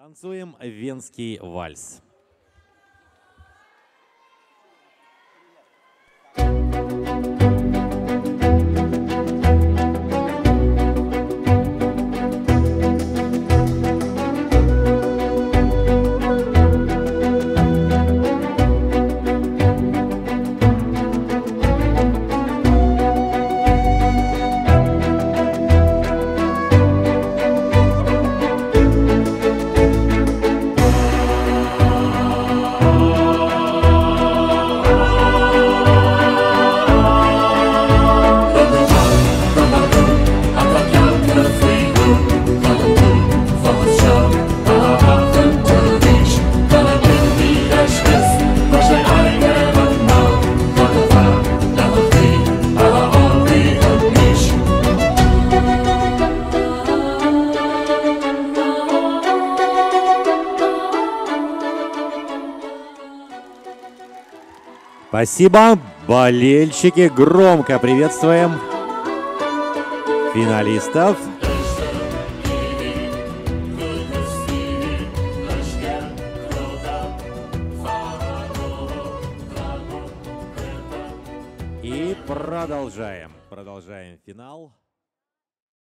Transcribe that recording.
Танцуем венский вальс. Спасибо, болельщики, громко приветствуем финалистов. И продолжаем, продолжаем финал.